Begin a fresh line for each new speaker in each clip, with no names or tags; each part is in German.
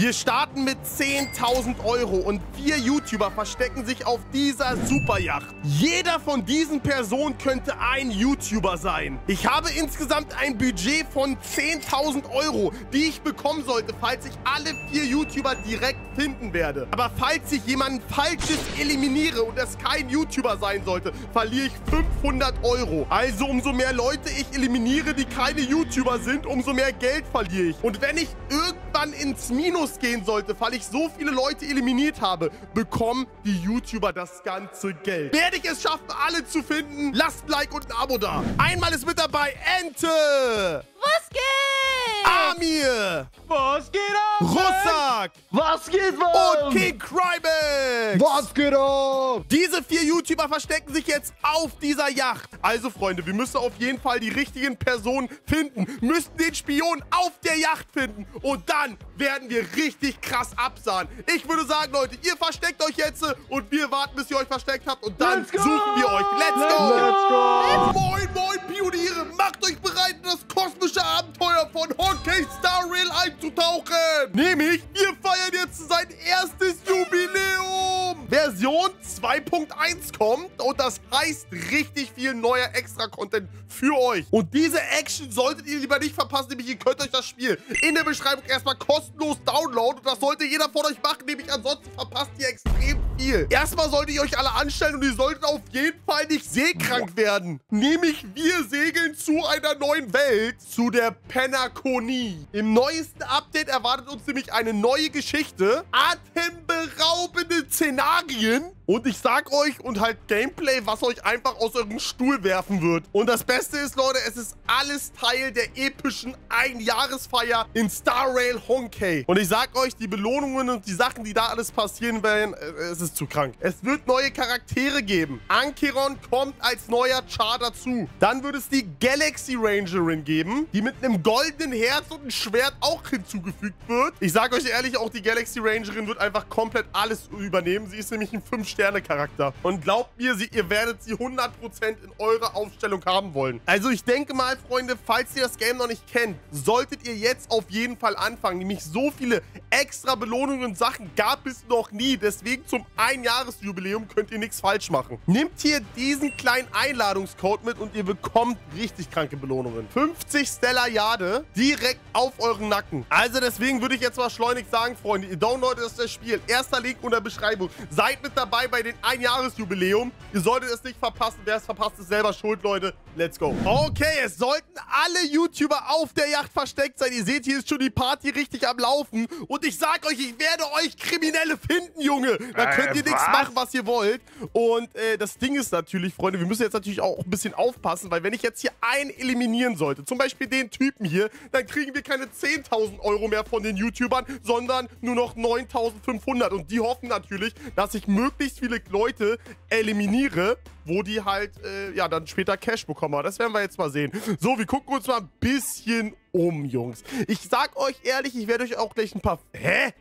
Wir starten mit 10.000 Euro und vier YouTuber verstecken sich auf dieser Superjacht. Jeder von diesen Personen könnte ein YouTuber sein. Ich habe insgesamt ein Budget von 10.000 Euro, die ich bekommen sollte, falls ich alle vier YouTuber direkt finden werde. Aber falls ich jemanden Falsches eliminiere und es kein YouTuber sein sollte, verliere ich 500 Euro. Also umso mehr Leute ich eliminiere, die keine YouTuber sind, umso mehr Geld verliere ich. Und wenn ich irgendwann ins Minus gehen sollte, weil ich so viele Leute eliminiert habe, bekommen die YouTuber das ganze Geld. Werde ich es schaffen, alle zu finden? Lasst ein Like und ein Abo da. Einmal ist mit dabei Ente.
Was geht?
Amir.
Was geht ab?
Russak.
Was geht, Mann?
Und King Cryback.
Was geht ab?
Diese vier YouTuber verstecken sich jetzt auf dieser Yacht. Also, Freunde, wir müssen auf jeden Fall die richtigen Personen finden. Müssen den Spion auf der Yacht finden. Und dann werden wir richtig krass absahen. Ich würde sagen, Leute, ihr versteckt euch jetzt und wir warten, bis ihr euch versteckt habt. Und dann
Let's go!
suchen wir euch. Let's go!
Let's go!
Moin, moin, Pioniere! Macht euch bereit, in das kosmische Abenteuer von Hockey Star Rail einzutauchen! Nämlich, wir feiern jetzt sein erstes Jubiläum! Version 2.1 kommt und das heißt richtig viel neuer Extra-Content für euch. Und diese Action solltet ihr lieber nicht verpassen, nämlich ihr könnt euch das Spiel in der Beschreibung erstmal kostenlos downloaden und das sollte jeder von euch machen, nämlich ansonsten verpasst ihr extrem viel. Erstmal solltet ihr euch alle anstellen und ihr solltet auf jeden Fall nicht seekrank werden. Nämlich wir segeln zu einer neuen Welt, zu der Penakonie. Im neuesten Update erwartet uns nämlich eine neue Geschichte, atemberaubende Szenarien Bulgarien und ich sag euch und halt Gameplay, was euch einfach aus eurem Stuhl werfen wird. Und das Beste ist, Leute, es ist alles Teil der epischen Einjahresfeier in Star Rail Honkai. Und ich sag euch, die Belohnungen und die Sachen, die da alles passieren werden, äh, es ist zu krank. Es wird neue Charaktere geben. Ankiron kommt als neuer Char dazu. Dann wird es die Galaxy Rangerin geben, die mit einem goldenen Herz und einem Schwert auch hinzugefügt wird. Ich sag euch ehrlich, auch die Galaxy Rangerin wird einfach komplett alles übernehmen. Sie ist nämlich ein 5-Sterne-Charakter. Und glaubt mir, sie, ihr werdet sie 100% in eurer Aufstellung haben wollen. Also ich denke mal, Freunde, falls ihr das Game noch nicht kennt, solltet ihr jetzt auf jeden Fall anfangen. Nämlich so viele extra Belohnungen und Sachen gab es noch nie. Deswegen zum Einjahresjubiläum könnt ihr nichts falsch machen. Nehmt hier diesen kleinen Einladungscode mit und ihr bekommt richtig kranke Belohnungen. 50 Stellar Jade direkt auf euren Nacken. Also deswegen würde ich jetzt mal schleunig sagen, Freunde, ihr downloadet das Spiel. Erster Link unter Beschreibung. Seid mit dabei bei den Einjahresjubiläum. Ihr solltet es nicht verpassen. Wer es verpasst, ist selber schuld, Leute. Let's go. Okay, es sollten alle YouTuber auf der Yacht versteckt sein. Ihr seht, hier ist schon die Party richtig am Laufen. Und ich sag euch, ich werde euch Kriminelle finden, Junge. Da
Äh,
könnt ihr nichts
was?
machen, was ihr wollt. Und äh, das Ding ist natürlich, Freunde, wir müssen jetzt natürlich auch ein bisschen aufpassen, weil wenn ich jetzt hier einen eliminieren sollte, zum Beispiel den Typen hier, dann kriegen wir keine 10.000 Euro mehr von den YouTubern, sondern nur noch 9.500. Und die hoffen natürlich, dass ich möglichst viele Leute eliminiere, wo die halt, äh, ja, dann später Cash bekommen. Aber Das werden wir jetzt mal sehen. So, wir gucken uns mal ein bisschen um, Jungs. Ich sag euch ehrlich, ich werde euch auch gleich ein paar... Hä?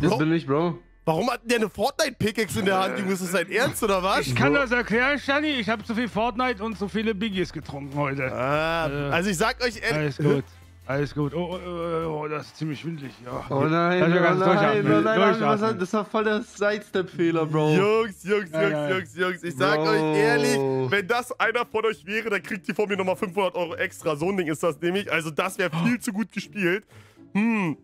Das
Bro,
bin ich, Bro.
warum hat der eine Fortnite-Pickaxe in der Hand, Junge? Ist das dein Ernst oder was?
Ich kann das erklären, Stani. Ich habe zu viel Fortnite und zu viele Biggies getrunken heute.
Ah,
Äh,
also ich sag euch ehrlich...
Alles gut. Gut. Oh, oh, oh, oh, das ist ziemlich schwindelig. Ja.
Oh nein, oh
ganz
nein, oh nein,
Durchatmen.
was hat- das war voll der Sidestep-Fehler, Bro.
Jungs, Jungs,
Ja,
Jungs,
ja.
Jungs, Jungs, ich sag
Bro.
euch ehrlich, wenn das einer von euch wäre, dann kriegt ihr von mir nochmal 500 Euro extra. So ein Ding ist das nämlich. Also das wäre viel zu gut gespielt. Hm.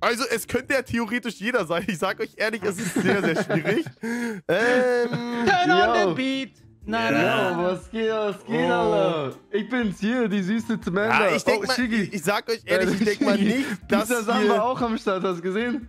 Also es könnte ja theoretisch jeder sein. Ich sag euch ehrlich, es ist sehr, sehr schwierig. ähm,
Turn
on
on the beat. Na,
Ja,
na.
was geht, was geht,
Oh.
Alter? Ich bin's hier, die süße Samantha.
ja, ich denk
oh,
mal, ich, ich sag euch ehrlich, ich denk mal nicht, dass
Dieser Sam
hier...
war auch am Start, hast du gesehen?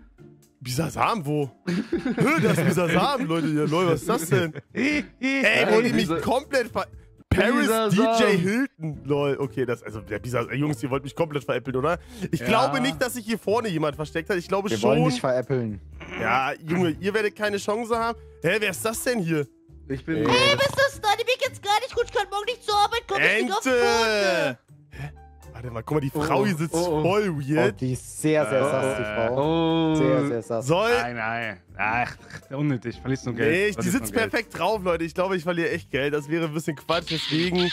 Bisasam, wo? Hö, das ist Bisasam, Leute. Ja, Leute, was ist das denn? Ey,
Ey,
wollt ihr mich komplett ver... Paris
Bisasam.
DJ Hilton. Lol, okay, das, also, der Bisa, Jungs, ihr wollt mich komplett veräppeln, oder? Ich
Ja.
glaube nicht, dass sich hier vorne jemand versteckt hat. Ich glaube
Wir wollen
schon.
dich veräppeln.
Ja, Junge, ihr werdet keine Chance haben. Hä, wer ist das denn hier?
Ich bin.
Ey.
Hey, Mr. Snotty, mir geht's gar nicht gut. Ich kann morgen nicht zur Arbeit kommen. Ich bin auf.
Ente! Hä? Warte mal, guck mal, die
Oh,
Frau hier sitzt
oh, oh.
voll
Oh,
weird.
die ist sehr, sehr sass, die Frau.
Oh.
Sehr, sehr sass.
Soll.
Nein, nein. Ach, unnötig. Verlierst nur Geld.
Nee, ich, die sitzt
nur Geld.
perfekt drauf, Leute. Ich glaube, ich verliere echt Geld. Das wäre ein bisschen Quatsch. Deswegen.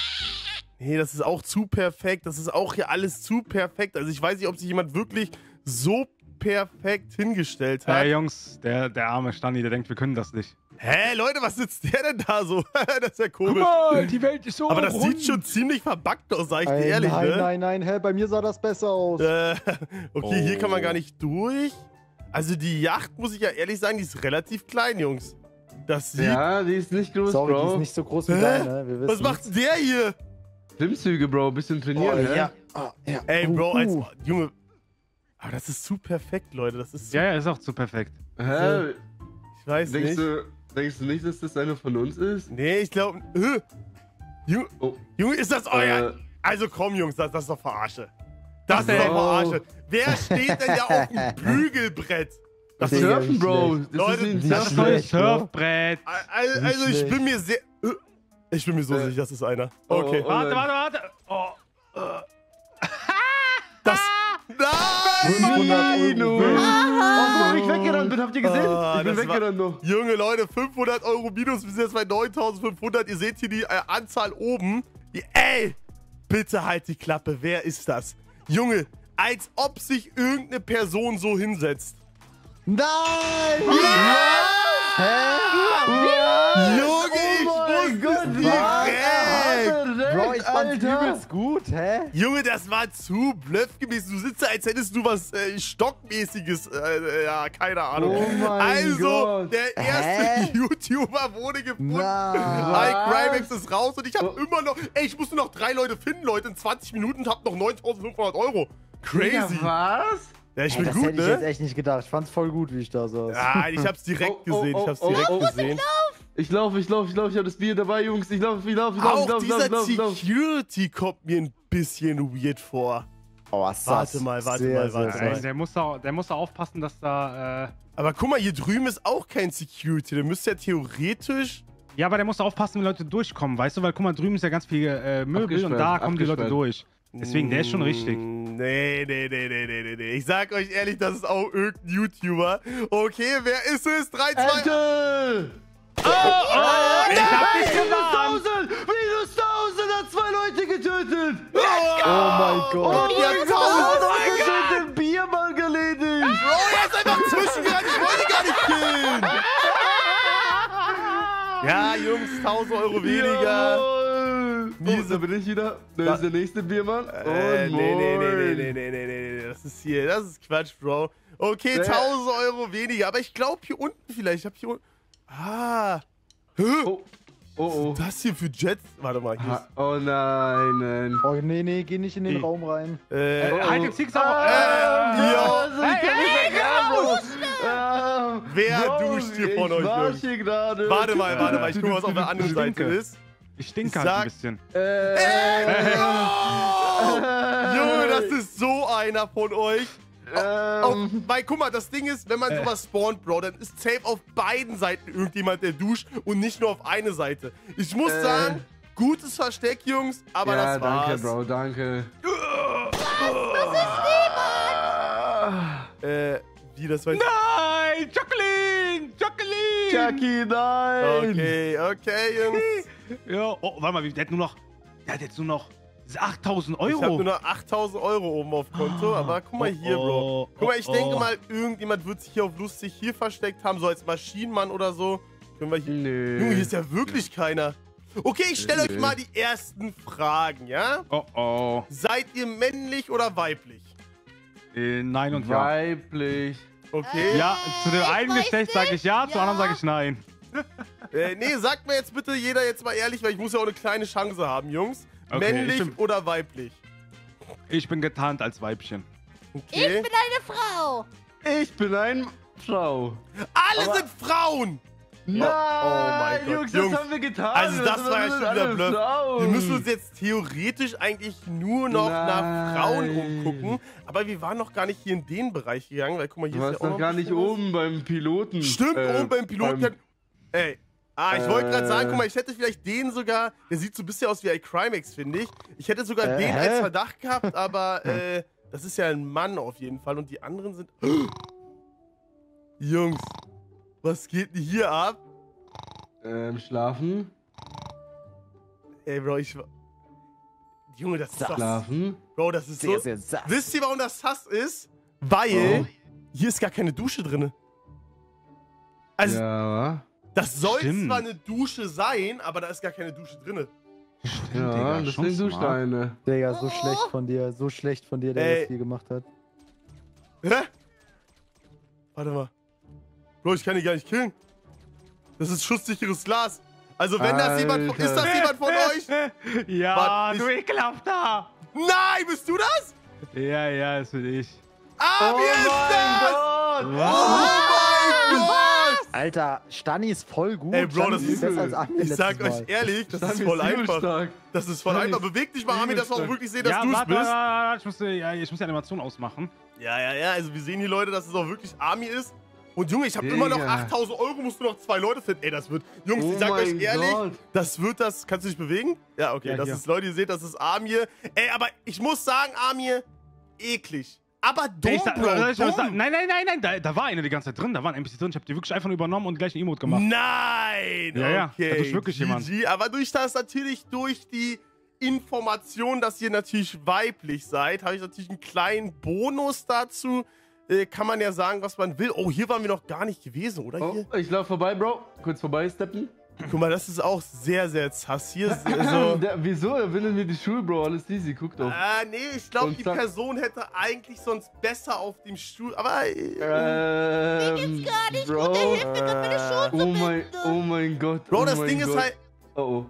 Nee, das ist auch zu perfekt. Das ist auch hier alles zu perfekt. Also ich weiß nicht, ob sich jemand wirklich so perfekt hingestellt hat.
Hey Jungs, der, der arme Stani, der denkt, wir können das nicht.
Hä, Leute, was sitzt der denn da so? das ist ja
Guck
komisch.
mal, die Welt ist so
Aber das
rund.
sieht schon ziemlich verbuggt aus, sag ich dir
Ey,
ehrlich,
nein,
ne?
nein, nein, hä, bei mir sah das besser aus.
Äh, okay, hier kann man
Oh.
gar nicht durch. Also die Yacht, muss ich ja ehrlich sagen, die ist relativ klein, Jungs. Das sieht...
Ja, die ist nicht groß,
Sorry, die
Bro.
ist nicht so groß wie
Hä?
deine. Wir wissen.
Was macht der hier?
Klimmzüge, Bro. Bisschen
oh,
trainieren, ne?
ja. Ah, ja.
Ey,
Uh,
Bro, als...
uh.
Junge... Aber das ist zu perfekt, Leute. Das ist zu...
Ja, ja, ist auch zu perfekt.
Hä?
Ich weiß
Denkst
nicht.
du, denkst du nicht, dass das einer von uns ist?
Nee, ich glaube... Äh, Junge,
Oh.
Junge, ist das euer...
Äh.
Also komm, Jungs, das, das ist doch Verarsche. Das ist doch. Verarsche. Wer steht denn da auf dem Bügelbrett?
Das
Digga,
Surfen, Bro. Das
Leute,
ist ein
Das? Surfbrett.
Al- Also ich bin mir sehr... Äh, Ich bin mir so
Äh.
sicher, das ist einer.
Oh,
Okay.
oh,
Warte,
nein.
warte, warte. Oh.
Das... Nein!
500
Mino.
Euro.
Oh, wo ich weggerannt bin, habt ihr gesehen?
Ah,
ich bin
das war-
weggerannt noch.
Junge Leute, 500 Euro minus, wir sind jetzt bei 9500. Ihr seht hier die äh, Anzahl oben. Ey, bitte halt die Klappe. Wer ist das? Junge, als ob sich irgendeine Person so hinsetzt.
Nein!
Junge, ich
Oh Alter.
übelst gut, hä?
Junge, das war zu bluffgemäß. Du sitzt da, als hättest du was äh, Stockmäßiges. Äh, ja, keine Ahnung.
Oh mein
also,
Gott.
der erste
Hä?
YouTuber wurde gefunden. Ike Crimex ist raus und ich habe
Oh.
immer noch. Ey, ich musste noch drei Leute finden, Leute, in 20 Minuten und hab noch 9500 Euro.
Digga,
Crazy.
was?
Ja, ich
Ey,
bin
das
gut,
hätte ich jetzt
ne?
echt nicht gedacht. Ich fand's voll gut, wie ich da saß.
Ja, ich hab's direkt
Oh, oh,
gesehen. Ich hab's
oh,
direkt
oh.
gesehen.
Ich laufe, ich laufe, ich laufe, ich habe das Bier dabei, Jungs. Ich laufe, ich laufe, ich laufe, ich
Auch
laufe, ich laufe,
dieser
ich laufe.
Security kommt mir ein bisschen weird vor.
Oh, was
Warte mal, warte
sehr,
mal, warte
sehr.
mal.
Der, muss da, der muss da aufpassen, dass da. Äh,
Aber guck mal, hier drüben ist auch kein Security. Der müsste ja theoretisch.
ja, aber der muss da aufpassen, wenn Leute durchkommen, weißt du? Weil guck mal, drüben ist ja ganz viel äh, Möbel und da kommen die Leute durch. Deswegen, der ist schon richtig.
Nee, nee, nee, nee, nee, nee, nee. Ich sag euch ehrlich, das ist auch irgendein YouTuber. Okay, wer ist es? 3, 2,
Ente!
Ich hab dich gewarnt!
1000! Minus 1000 hat zwei Leute getötet!
Oh mein Gott.
die hat tausend.
Oh den Biermann erledigt!
Bro, er ist einfach zwischengerannt. Ich wollte gar nicht killen. Ja, Jungs, 1000 Euro weniger.
Oh,
Miese-
da bin ich wieder. Da ist der nächste Biermann.
Äh,
Und
nee, nee, nee, nee, nee, nee, nee, nee, nee, das ist hier, das ist Quatsch, Bro. Okay,
Äh.
1000 Euro weniger, aber ich glaube hier unten vielleicht, ich hab hier unten, ah, Hä?
Oh, oh, oh.
das hier für Jets, warte mal, hier
Ha- Oh nein, nein.
Oh, nee, nee, geh nicht in den
Wie?
Raum rein.
äh,
Oh,
Halt
oh.
den Six auf!
Ah,
Ähm, ja.
also ich nicht mehr, Bro. Ah,
Wer duscht hier von euch, warte mal, warte mal, ich guck mal, was auf der anderen Seite ist.
Ich stinke halt ein bisschen.
Äh,
Oh, Junge, das ist so einer von euch. Auf,
ähm,
weil, guck mal, das Ding ist, wenn man sowas spawnt, Bro, dann ist safe auf beiden Seiten irgendjemand, der duscht und nicht nur auf eine Seite. Ich muss
Äh.
sagen, gutes Versteck, Jungs, aber
ja,
das war's.
danke, Bro, danke.
Äh, wie, das war
Nein! Jacqueline! Jacqueline!
Chucky, nein!
Okay, okay, Jungs.
Ja, oh, warte mal, der hat nur noch. Der hat jetzt nur noch 8000
Ich habe
Euro.
nur noch 8000 Euro oben auf Konto, aber guck mal hier, Bro.
oh,
Guck mal, ich
oh,
denke
oh.
mal, irgendjemand wird sich hier auf lustig hier versteckt haben, so als Maschinenmann oder so. Können wir hier...
Nö.
Junge, hier ist ja wirklich keiner. Okay, ich stelle euch
Nö.
mal die ersten Fragen, ja?
Oh oh.
Seid ihr männlich oder weiblich?
Äh, nein und ja.
Weiblich.
Okay.
Ja, zu dem
ich
einen Geschlecht sage ich ja,
nicht.
zum anderen
Ja.
sage ich nein.
Äh, nee, sagt mir jetzt bitte jeder jetzt mal ehrlich, weil ich muss ja auch eine kleine Chance haben, Jungs.
Okay,
männlich
ich bin-
oder weiblich?
Ich bin getarnt als Weibchen.
Ich
Okay.
bin eine Frau.
Ich bin ein Frau.
Alle
Aber-
sind Frauen!
Nein,
mein Gott,
Jungs,
Jungs.
das haben wir getan.
Also das war ja schon wieder Bluff.
Frauen.
Wir müssen uns jetzt theoretisch eigentlich nur noch nach
Nein.
Frauen umgucken. Aber wir waren noch gar nicht hier in den Bereich gegangen, weil guck mal, hier
Du
ist
warst
ja auch
noch gar nicht oben beim Piloten.
Stimmt,
Äh,
oben beim Piloten.
beim-
Ey. Ah, ich wollte gerade sagen, guck mal, ich hätte vielleicht den sogar, der sieht so ein bisschen aus wie ein Crimex, finde ich. Ich hätte sogar
Äh,
den
hä?
als Verdacht gehabt, aber äh, das ist ja ein Mann auf jeden Fall und die anderen sind... Jungs, was geht denn hier ab?
Ähm, schlafen.
Ey, Bro, ich... Junge, das ist doch...
Schlafen.
Bro, das ist
Sehr,
so...
sehr satt.
Wisst ihr, warum das Sass ist? Weil
Oh.
hier ist gar keine Dusche drin. Also,
Ja,
das soll
Stimmt.
zwar eine Dusche sein, aber da ist gar keine Dusche drin.
ja,
Digga,
das sind. Duschsteine.
Digga, so
Oh.
schlecht von dir. So schlecht von dir, der
Ey.
das hier gemacht hat.
Hä? Warte mal. Bro, ich kann die gar nicht killen. Das ist schusssicheres Glas. Also wenn das jemand von, ist
Alter.
das jemand von euch?
Ja,
Warte,
du ekelhafter!
Nein, bist du das?
Ja, ja, das bin ich.
Ah,
Oh
wie ist das?
Gott!
Oh mein Gott!
Alter, Stani ist voll gut.
Ey, Bro, das ist
besser als Armin
Ich sag euch ehrlich, das ist voll einfach. Das ist voll einfach. Beweg dich mal, Ami, dass wir auch wirklich sehen, dass
ja,
du es bist.
warte, ich muss, die- ja, ich muss die Animation ausmachen.
Ja, ja, ja. Also wir sehen hier Leute, dass es auch wirklich Ami ist. Und Junge, ich habe immer noch
Digga.
8000 Euro, musst du noch zwei Leute finden. Ey, das wird. Jungs,
Oh
ich sag euch ehrlich,
Gott.
das wird das. Kannst du dich bewegen? Ja, okay.
Ja,
das
hier.
ist, Leute, ihr seht, das ist Amir. Ey, aber ich muss sagen, Amir, eklig. Aber
Ich sag-
Bro,
soll ich sagen? Nein, nein, nein, nein, da, da war eine die ganze Zeit drin, da war ein NPC drin. Ich hab die wirklich einfach nur übernommen und gleich ein Emote gemacht.
Nein!
Ja, ja,
okay.
da ist wirklich jemand.
GG. Aber durch das natürlich durch die Information, dass ihr natürlich weiblich seid, habe ich natürlich einen kleinen Bonus dazu. Äh, kann man ja sagen, was man will. Oh, hier waren wir noch gar nicht gewesen, oder?
Oh,
Hier?
ich lauf vorbei, Bro. Kurz vorbei steppen.
Guck mal, das ist auch sehr, sehr zass. Hier ist also.
Der, wieso? Er bindet mir die Schuhe, Bro. Alles easy. Guck doch.
Ah, nee, ich glaube, die
zack.
Person hätte eigentlich sonst besser auf dem Stuhl. Aber. Äh,
Ähm,
geht's gar nicht
Bro.
gut, der hilft mir gerade meine Schuhe
Oh
zu
mein,
binden.
oh mein Gott.
Bro,
oh
das
mein
Ding
Gott.
ist halt.
Oh, oh.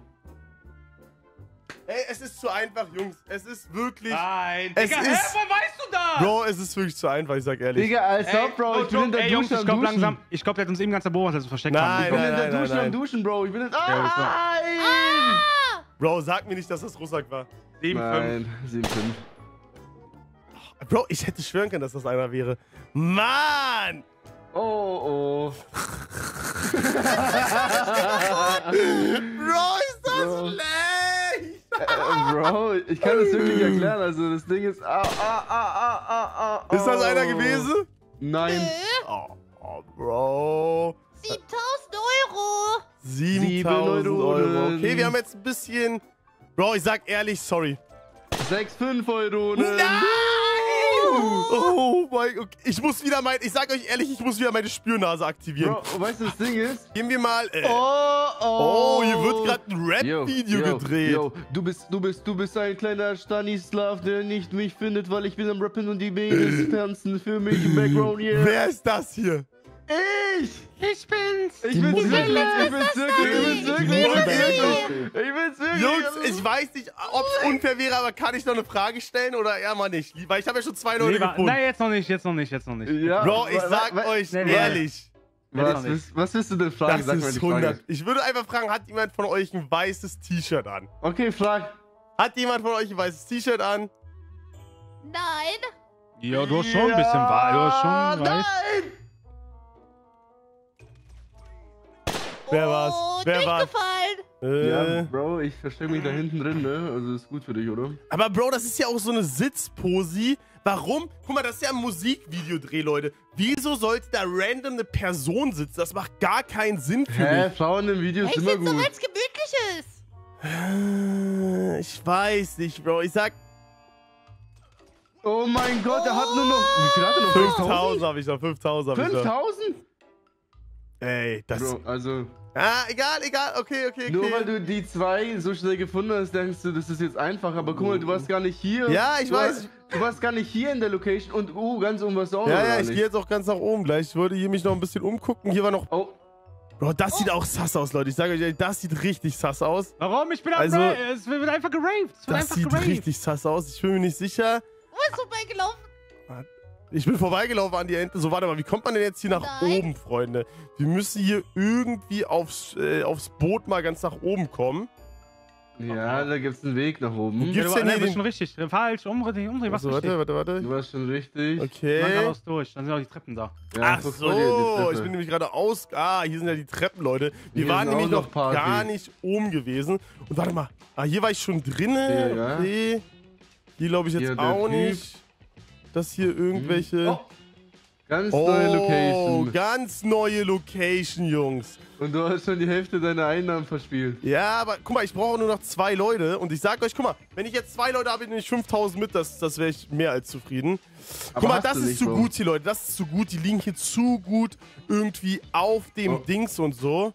Ey, es ist zu einfach, Jungs. Es ist wirklich.
Nein,
Es
Digga,
ist-
hä, weißt das?
Bro, es ist wirklich zu einfach, ich sag ehrlich.
Digga, als ob, Bro. Ich
oh,
bin in der
ey, Jungs,
Dusche
ich
am
glaub langsam, ich glaub, der hat uns eben ganz beobachtet, als wir versteckt
Nein,
haben.
Ich bin
nein,
in der
nein,
Dusche
nein.
am Duschen, Bro. Ich bin in...
Ich
Ah,
Bro, sag mir nicht, dass das Russland war.
7, 5.
Nein, 7, 5.
Bro, ich hätte schwören können, dass das einer wäre. Mann!
Oh, oh.
Bro, ist das
Bro.
schlecht!
Äh, Bro, ich kann das wirklich erklären. Also, das Ding ist... Ah, ah, ah, ah, ah, ah.
Ist das
oh.
einer gewesen?
Nein.
Oh, oh Bro.
7000 Euro.
7000
Sieben
Euro. Okay, wir haben jetzt ein bisschen. Bro, ich sag ehrlich, sorry.
6, 5 Euro.
Nein! Oh mein Gott. Ich muss wieder mein. Ich sag euch ehrlich, ich muss wieder meine Spürnase aktivieren.
Bro, weißt du, das Ding ist...
Gehen wir mal. Äh,
Oh,
oh, hier wird gerade ein Rap-Video gedreht.
Yo, du bist, du bist, du bist ein kleiner Stanislav, der nicht mich findet, weil ich bin am Rappen und die Mädels tanzen für mich im Background, yeah.
Wer ist das hier?
Ich!
Ich bin's.
Ich bin's wirklich, ich bin's wirklich, ich bin's wirklich, ich bin's wirklich. Ich bin's wirklich.
Jungs, ich weiß nicht, ob es unfair wäre, aber kann ich noch eine Frage stellen oder eher mal nicht? Weil ich habe ja schon zwei Leute
Nee,
gefunden.
nein, jetzt noch nicht, jetzt noch nicht, jetzt noch nicht.
Ja,
Bro, ich sag
wa-
euch
nee,
ehrlich,
Was, was willst du denn fragen?
das ist
die Frage.
100. Ich würde einfach fragen, hat jemand von euch ein weißes T-Shirt an?
Okay, frag.
Hat jemand von euch ein weißes T-Shirt an?
Nein.
Ja, du hast schon ein bisschen wahr, du hast schon, weißt
Nein!
Wer war's?
Oh,
Wer war's?
durchgefallen.
Ja,
Äh,
Bro, ich verstecke mich da hinten drin, ne? Also ist gut für dich, oder?
aber Bro, das ist ja auch so eine Sitzposi. Warum? Guck mal, das ist ja ein Musikvideodreh, Leute. Wieso sollte da random eine Person sitzen? Das macht gar keinen Sinn für
Hä,
mich.
Frauen im Video
Ich
ist immer
sitze so,
gut.
weil es gemütlich ist.
Äh, Ich weiß nicht, Bro. Ich sag
Oh mein Gott, er hat nur noch. Wie viel hat er noch?
5000 habe ich noch. 5000 habe ich noch.
5000?
Ey, das.
Bro, also,
Ah, egal, egal. Okay, okay, okay.
nur weil du die zwei so schnell gefunden hast, denkst du, das ist jetzt einfach. Aber guck mal, du warst gar nicht hier.
Ja, ich
du
weiß.
Warst, du warst gar nicht hier in der Location und, uh, ganz oben warst du auch noch
Ja, ja, ich gehe jetzt auch ganz nach oben gleich. Ich würde hier mich noch ein bisschen umgucken. Hier war noch.
Oh,
Bro, das sieht auch sass aus, Leute. Ich sage euch, ehrlich, das sieht richtig sass aus.
Warum? Ich bin
Also-
es wird einfach geraved. Es wird
Das
einfach
sieht
geraved.
richtig sass aus. Ich bin mir nicht sicher.
Wo ist vorbeigelaufen?
Ich bin vorbeigelaufen an die Ente. So, warte mal, wie kommt man denn jetzt hier nach
Nein.
oben, Freunde? Wir müssen hier irgendwie aufs, äh, aufs Boot mal ganz nach oben kommen.
ja, da gibt's einen Weg nach oben.
Wo
Ja,
gibt's
du,
denn
nee, du bist schon richtig. Falsch, umdreh, umdreh, was
Also,
richtig.
warte, warte, warte.
Du warst schon richtig.
Dann
Okay.
geradeaus durch, dann sind auch die Treppen da.
Ja,
Ach so, ich bin nämlich gerade aus. Ah, hier sind ja die Treppen, Leute. Wir
Hier
waren nämlich
noch
noch
Party.
gar nicht oben gewesen. Und warte mal, ah, hier war ich schon drinne.
Ja, ja.
Okay. Hier glaube ich jetzt
Hier
auch
Typ.
nicht. Dass hier irgendwelche.
Oh, Ganz neue
Oh,
Location.
ganz neue Location, Jungs.
Und du hast schon die Hälfte deiner Einnahmen verspielt.
Ja, aber guck mal, ich brauche nur noch zwei Leute. Und ich sag euch, guck mal, wenn ich jetzt zwei Leute habe, nehme ich 5000 mit. Das, das wäre ich mehr als zufrieden.
Aber
guck mal, das ist
nicht,
zu
Bro.
gut hier, Leute. Das ist zu gut. Die liegen hier zu gut irgendwie auf dem
Oh.
Dings und so.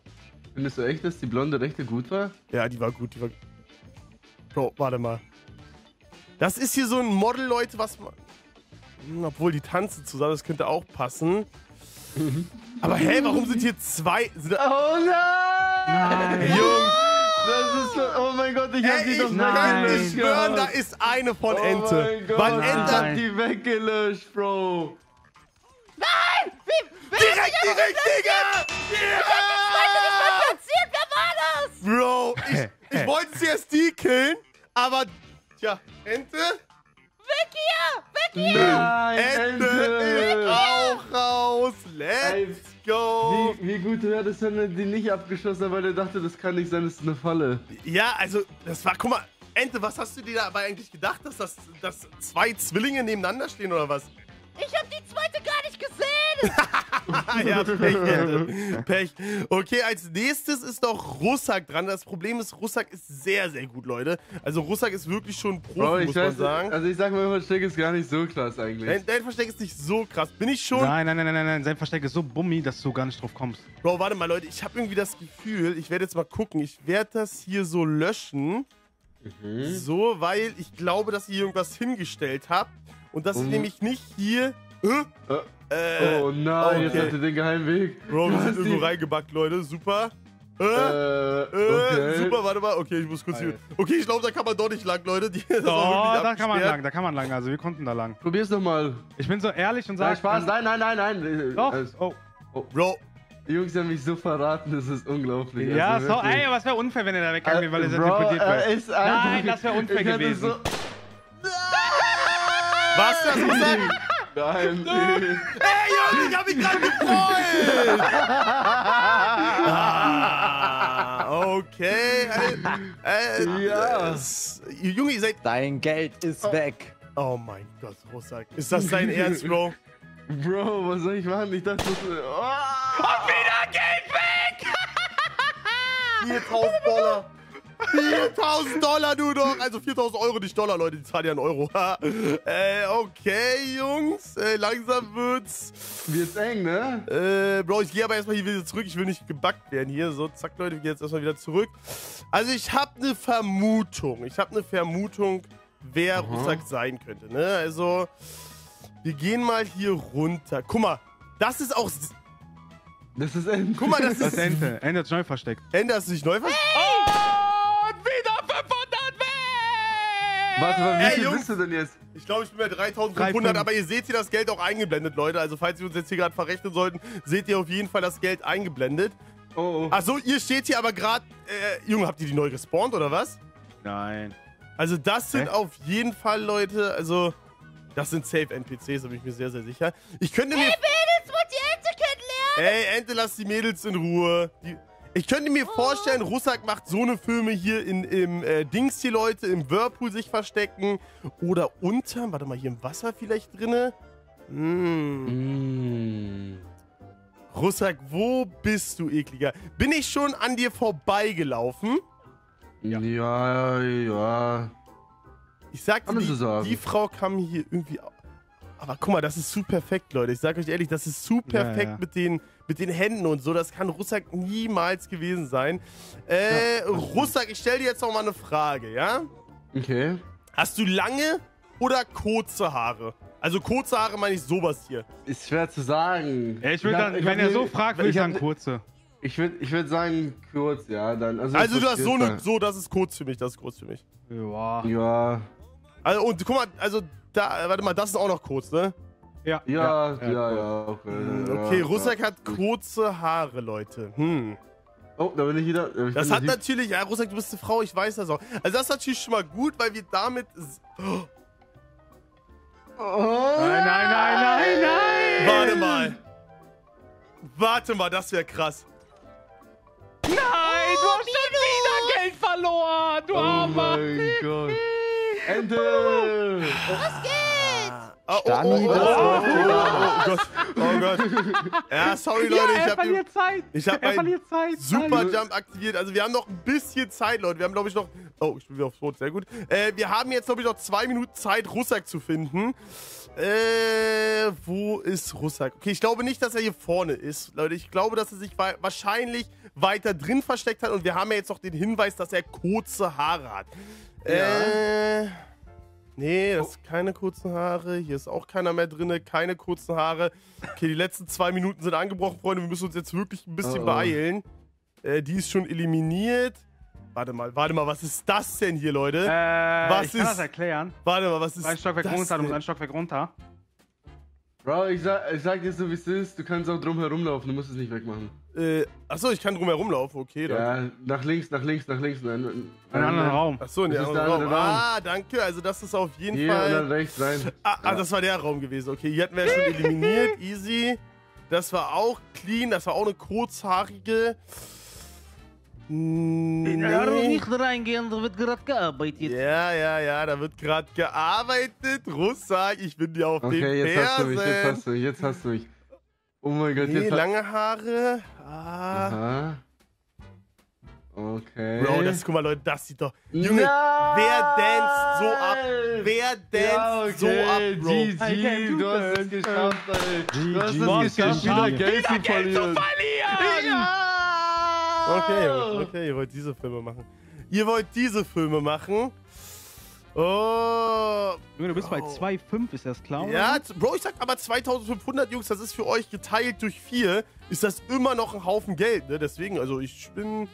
Findest du echt, dass die blonde Rechte gut war?
Ja, die war gut. Die war... Bro, warte mal. Das ist hier so ein Model, Leute, was man... Obwohl, die tanzen zusammen, das könnte auch passen. Aber hä, warum sind hier zwei... Sind.
Oh nein!
Jungs,
Das ist so, oh mein Gott, ich hab
ey,
die
ich
doch
Nein.
weggelöscht.
schwören, da ist eine von
Oh
Ente.
mein Gott,
Weil
ich
Ente...
hab die weggelöscht, Bro.
Direkt die richtige!
Platziert, wer war das?
Bro, ich, ich wollte die killen, aber... Tja, Ente?
Weg hier! Weg hier!
Nein,
Ente ist
Ente!
auch raus.
Ey,
Let's go.
Wie, wie gut wäre das, wenn er die nicht abgeschossen hat, weil er dachte, das kann nicht sein, das ist eine Falle.
Ja, also, das war, guck mal, Ente, was hast du dir dabei eigentlich gedacht, dass das dass zwei Zwillinge nebeneinander stehen oder was?
Ich hab die zweite gar nicht gesehen!
Ah, ja, Pech. Pech. Okay, als nächstes ist doch Russak dran. Das Problem ist, Russak ist sehr, sehr gut, Leute. Also, Russak ist wirklich schon Profi,
Bro, ich
muss man
weiß,
sagen.
also ich sag mal, mein Versteck ist gar nicht so krass eigentlich.
Dein, dein Versteck ist nicht so krass. Bin ich schon?
Nein, nein, nein, nein, nein, sein Versteck ist so bummi, dass du gar nicht drauf kommst.
Bro, warte mal, Leute. Ich habe irgendwie das Gefühl, ich werde jetzt mal gucken. Ich werde das hier so löschen. So, weil ich glaube, dass ihr irgendwas hingestellt habt. Und dass ich
Mhm.
nämlich nicht hier. Äh? Äh,
oh nein, jetzt
okay.
hat er den geheimen Weg.
Bro, wir sind irgendwo reingebackt, Leute. Super. Äh,
okay.
super, warte mal. Okay, ich muss kurz hier. Okay, ich glaube, da kann man doch nicht lang, Leute. Die, das
Oh, da kann man lang, da kann man lang. Also wir konnten da lang.
Probier's nochmal.
Ich bin so ehrlich und
Nein,
sag.
Spaß. Nein, nein, nein, nein.
Doch.
Also,
Oh.
Bro,
die Jungs haben mich so verraten, das ist unglaublich.
Ja,
also
so, ey, aber es wäre unfair, wenn er da weggegangen wäre, weil er sehr
er ist einfach-
Nein, das wäre unfair gewesen.
So,
was das gesagt?
nein,
Ey, Junge, ich hab mich gerade gefreut! ah, okay. Äh, äh,
Ja.
es- Junge, ihr seid.
Dein Geld ist weg.
Oh mein Gott, Russak. Ist das dein Ernst, Bro?
Bro, was soll ich machen? Ich dachte, das, oh,
4000 Dollar. 4000 Dollar nur noch. Also 4000 Euro, nicht Dollar, Leute. Die zahlen ja einen Euro. äh, okay, Jungs. Äh, langsam wird's.
wird's eng, ne?
Äh, Bro, ich gehe aber erstmal hier wieder zurück. Ich will nicht gebackt werden hier. So, zack, Leute, wir gehen jetzt erstmal wieder zurück. Also, ich habe eine Vermutung. Ich habe eine Vermutung, wer
Aha.
Russak sein könnte, ne? Also, wir gehen mal hier runter. Guck mal, das ist auch.
Das ist eng.
Guck mal, das
Das
ist.
Ente. Ente hat schnell versteckt.
Ende, hast du dich neu ver
Und
Warte mal, wie
Ey,
viel
Jungs.
bist du denn jetzt?
Ich glaube, ich bin bei 3500,
3,5.
aber ihr seht hier das Geld auch eingeblendet, Leute. Also, falls wir uns jetzt hier gerade verrechnen sollten, seht ihr auf jeden Fall das Geld eingeblendet.
Oh, oh.
Achso, ihr steht hier aber gerade. Äh, Junge, habt ihr die neu gespawnt oder was?
Nein.
Also das sind
Hä?
auf jeden Fall Leute, also das sind safe NPCs, da bin ich mir sehr, sehr sicher. Ich könnte mir...
Mädels, wollt ihr Ente kennenlernen?
Ey, Ente, lass die Mädels in Ruhe. Die, ich könnte mir vorstellen, Russak macht so eine Filme hier in, im äh, Dings hier, Leute, im Whirlpool sich verstecken. Oder unter, warte mal, hier im Wasser vielleicht drinne. Hm.
Mm.
Russak, wo bist du, ekliger? Bin ich schon an dir vorbeigelaufen?
Ja, ja. ja.
Ich sagte, die, die Frau kam hier irgendwie. Aber guck mal, das ist zu perfekt, Leute. Ich sag euch ehrlich, das ist zu
Ja,
perfekt
ja.
Mit, den, mit den Händen und so. Das kann Russak niemals gewesen sein. Äh, Russak, ich stell dir jetzt noch mal eine Frage, ja?
Okay.
Hast du lange oder kurze Haare? Also kurze Haare meine ich sowas hier.
Ist schwer zu sagen.
Ja, ich würde dann,
ich
wenn er so fragt, würde ich sagen kurze.
Ich würde ich würd sagen kurz, ja. Dann, also
Also du hast so eine, so, das ist kurz für mich, das ist kurz für mich.
Ja.
Ja.
Also und guck mal, also da, warte mal, das ist auch noch kurz, ne?
Ja,
Ja, ja,
kurz.
ja, okay.
Hm,
ja,
Okay,
ja.
Russak hat kurze Haare, Leute. Hm.
Oh, da bin ich wieder. Ich
Das hat natürlich, ja, Russak, du bist eine Frau, ich weiß das auch. Also das ist natürlich schon mal gut, weil wir damit... Oh,
Oh,
Nein, nein, nein, nein, nein!
warte mal. Warte mal, das wäre krass.
Nein, du hast schon wieder Geld verloren, du
Oh
armer.
mein Gott. Ente!
Was geht?
Oh, oh,
Stani,
oh, oh,
das
oh,
läuft
oh,
egal.
oh Gott, oh Gott. Ja, sorry Leute, ich habe
Zeit.
ich hab
er verliert Zeit.
Super Jump aktiviert. Also wir haben noch ein bisschen Zeit, Leute. Wir haben, glaube ich, noch... Oh, ich bin wieder aufs Boot. Sehr gut. Äh, wir haben jetzt, glaube ich, noch zwei Minuten Zeit, Russak zu finden. Äh, wo ist Russak? Okay, ich glaube nicht, dass er hier vorne ist, Leute. Ich glaube, dass er sich wa wahrscheinlich weiter drin versteckt hat. Und wir haben ja jetzt noch den Hinweis, dass er kurze Haare hat. Äh... Nee, das ist keine kurzen Haare. Hier ist auch keiner mehr drin. Keine kurzen Haare. Okay, die letzten zwei Minuten sind angebrochen, Freunde. Wir müssen uns jetzt wirklich ein bisschen
Oh, oh.
beeilen. Äh, die ist schon eliminiert. Warte mal, warte mal, was ist das denn hier, Leute?
Äh,
Was
ich kann
ist-
das erklären.
Warte mal, was ist
Ein Stockwerk
das
runter, du musst ein Stockwerk runter.
Bro, ich sag, ich sag dir so, wie es ist. Du kannst auch drum herumlaufen, du musst es nicht wegmachen.
Äh, achso, ich kann drum herum laufen. Okay, dann.
Ja, nach links, nach links, nach links. Nein, nein,
In einen anderen Raum.
Achso, in den anderen
der
Raum.
Raum.
Ah, danke. Also das ist auf jeden
Hier und dann
Fall...
rechts rein.
Ah, ah, das war der Raum gewesen. Okay, hier hatten wir ja schon eliminiert. Easy. Das war auch clean. Das war auch eine kurzhaarige.
Ja,
nee.
nicht reingehen, da wird gerade gearbeitet.
Ja, ja, ja, da wird gerade gearbeitet. Russak, ich bin dir auf den
Okay, jetzt hast du mich, jetzt
Fersen.
hast du mich, jetzt hast du mich. Oh mein Gott,
Nee,
jetzt
lange Haare. Ah.
Aha. Okay.
Bro, das, guck mal, Leute, das sieht doch. Junge, wer danst so ab? Wer danst so ab, Bro?
GG, du hast es geschafft, ey. Du hast
GG.
es
hast
geschafft, wieder
geschafft.
Geld zu verlieren.
Okay, okay, ihr wollt diese Filme machen. Ihr wollt diese Filme machen. Oh.
Junge, du bist bei
Wow.
2,5, ist das klar?
Ja, Bro, ich sag aber 2500, Jungs, das ist für euch geteilt durch vier. Ist das immer noch ein Haufen Geld, ne? Deswegen, also ich bin.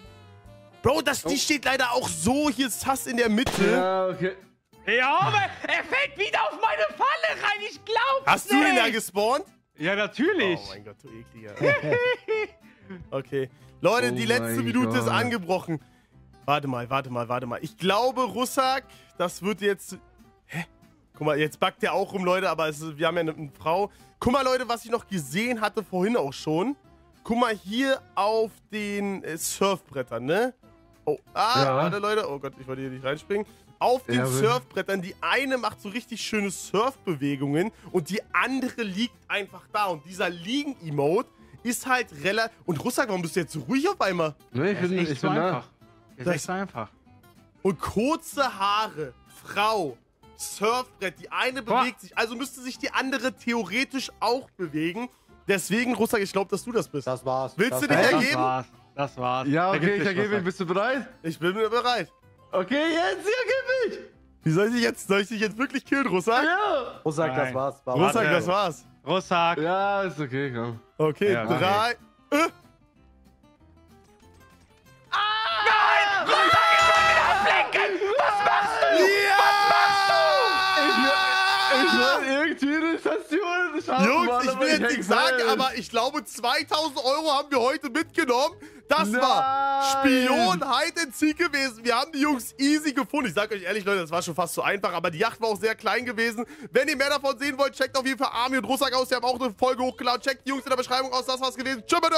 Bro, das, die steht leider auch so. Hier ist Hass in der Mitte.
Ja, okay.
Ja, aber er fällt wieder auf meine Falle rein. Ich glaub's
Hast du
nicht.
den da gespawnt?
Ja, natürlich.
Oh mein Gott, du ekliger. okay. Leute,
Oh
die letzte Minute ist
Gott.
angebrochen. Warte mal, warte mal, warte mal. Ich glaube, Russak, das wird jetzt. Hä? Guck mal, jetzt backt der auch rum, Leute, aber es ist, wir haben ja eine, eine Frau. Guck mal, Leute, was ich noch gesehen hatte vorhin auch schon. Guck mal hier auf den äh, Surfbrettern, ne? Oh, ah,
Ja.
warte, Leute. Oh Gott, ich wollte hier nicht reinspringen. Auf den
Ja,
Surfbrettern, die eine macht so richtig schöne Surfbewegungen und die andere liegt einfach da. Und dieser Liegen-Emote ist halt relativ. Und Russak, warum bist du jetzt so ruhig auf einmal?
Nee, ich bin, ich
so
bin da.
einfach. Das ist echt so einfach.
Und kurze Haare, Frau, Surfbrett, die eine
Boah.
bewegt sich, also müsste sich die andere theoretisch auch bewegen. Deswegen, Russak, ich glaube, dass du das bist.
Das war's.
Willst
das
du dich
war's.
ergeben?
Das war's. Das war's.
Ja, okay, ich ergebe mich. Bist du bereit?
Ich bin mir bereit.
Okay, jetzt, ja, gib mich!
Wie soll ich dich jetzt, soll ich dich jetzt wirklich killen, Russak?
Ja!
Rusak, das war's. War
Russak, das war's.
Russak.
Ja, ist okay, komm.
Okay,
Ja, okay.
drei. Äh. Jungs,
Mann,
ich will jetzt nichts sagen, aber ich glaube 2000 Euro haben wir heute mitgenommen. Das war
Nein.
Spion Hide and Seek gewesen. Wir haben die Jungs easy gefunden. Ich sag euch ehrlich, Leute, das war schon fast zu einfach, aber die Yacht war auch sehr klein gewesen. Wenn ihr mehr davon sehen wollt, checkt auf jeden Fall Army und Russak aus. Die haben auch eine Folge hochgeladen. Checkt die Jungs in der Beschreibung aus. Das war's gewesen. Tschüss, bitte.